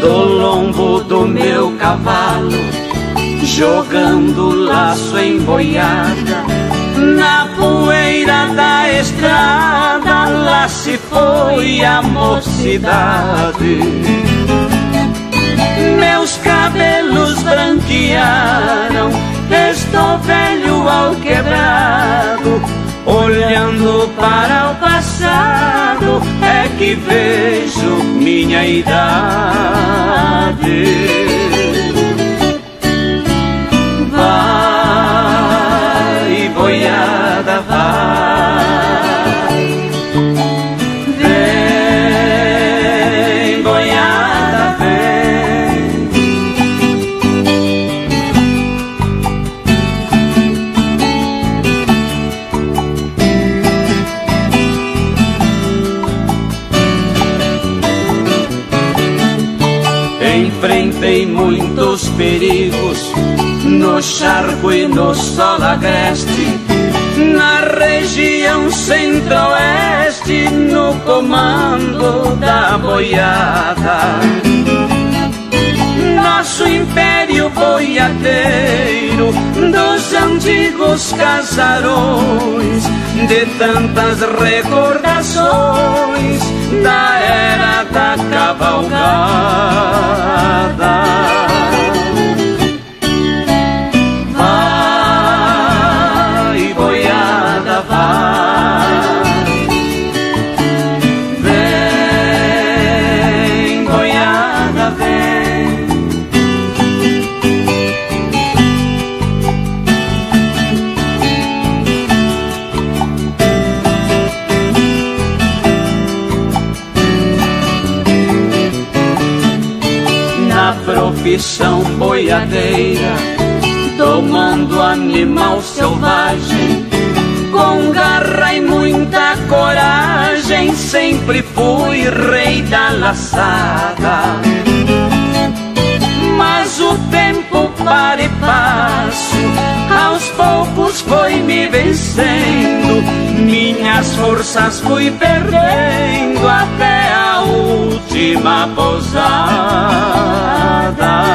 Do lombo do meu cavalo, jogando laço em boiada, na poeira da estrada, lá se foi a mocidade. Meus cabelos branquearam, estou velho ao quebrado, olhando para o passado, é que vejo minha idade. Vai, boiada, vai. Enfrentei muitos perigos no charco e no sol agreste, na região centro-oeste, no comando da boiada. Nosso império boiadeiro dos antigos casarões, de tantas recordações da era da cavalgada. Profissão boiadeira, tomando animal selvagem, com garra e muita coragem, sempre fui rei da laçada. Mas o tempo para e passo, aos poucos foi me vencendo, minhas forças fui perdendo até a última pousada. Vai,